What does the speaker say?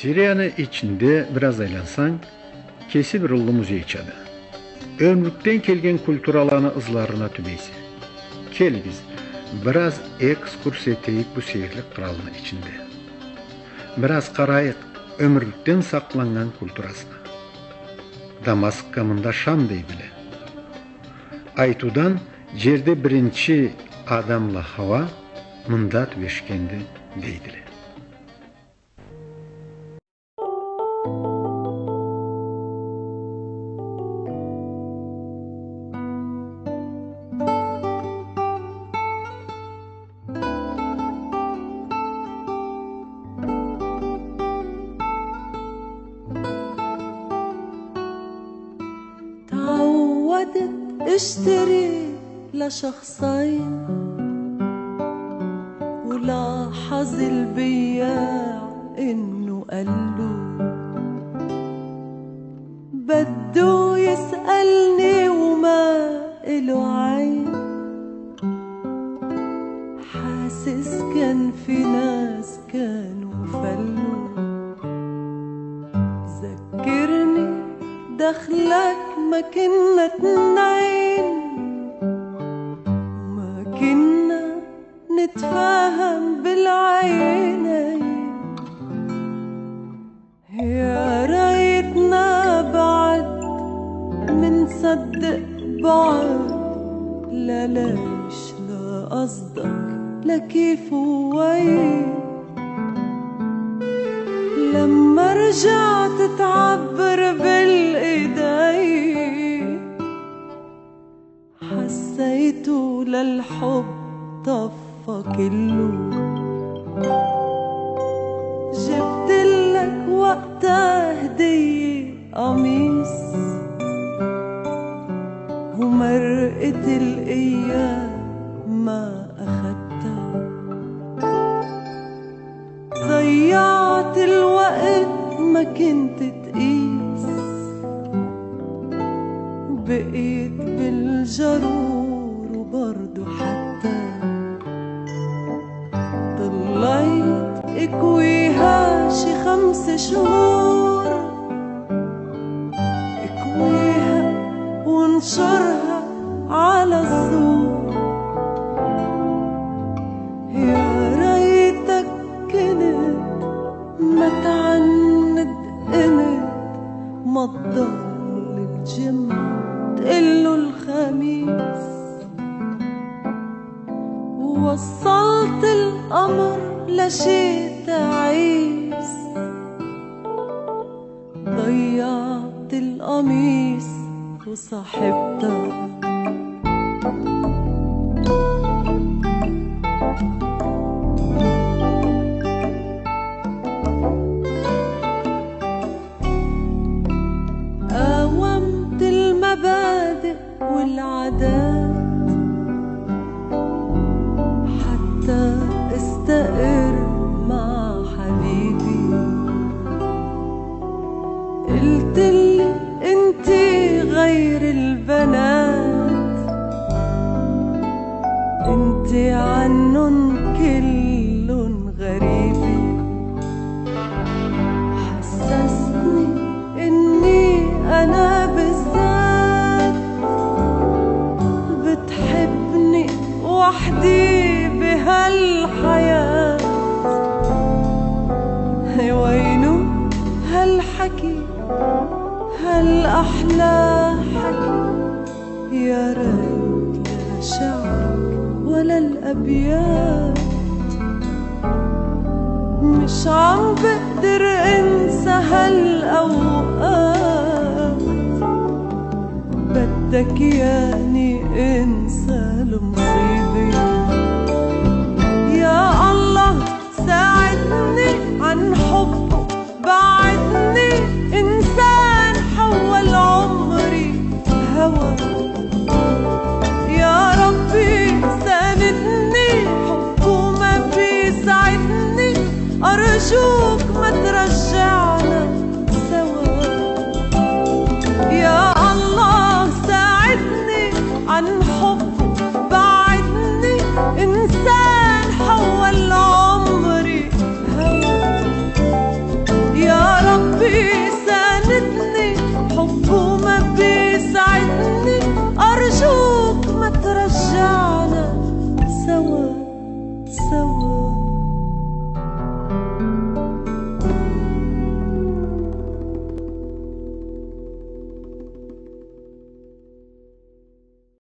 Siriyanın içinde biraz aylansan kesi bir ullu muzey içadı. Ömrükten kelgen kulturalarını ızlarına tübeysi. Kel biz biraz ekskursiya eteyik bu seyirlik kralının içinde. Biraz karayık ömrükten saklangan kulturasına. Damask kamında Şam dey bile. Aytudan jerde birinci adamla hava mındat veşkendi deydiler. اشتري لشخصين ولاحظ البياع إنه قاله. بده يسألني وما إله عين. حاسس كان في ناس كانوا فلوا. دخلك ما كنا اتنين ما كنا نتفاهم بالعينين. يا ريتنا بعد منصدق بعض لا ليش لا قصدك لكيف وين لما رجعت تعبر بالايدين للحب طفى كله جبت لك وقتها هدية قميص. ومرقت الأيام ما أخدتها. ضيعت الوقت ما كنت تقيس. بقيت بالجرور وبرضو حتى ضليت إكويها شي خمس شهور. إكويها وانشرها ووصلت القمر لشي تعيس ضيعت القميص وصاحبتها قاومت قلت لي انتي غير البنات. انتي عنن كلن غريبي حسسني اني أنا بالذات بتحبني وحدي. هالحكي هالأحلى حكي؟ يا ريت لا شعر ولا الأبيات. مش عم بقدر أنسى هالأوقات. بدك ياني أرجوك ما ترجعني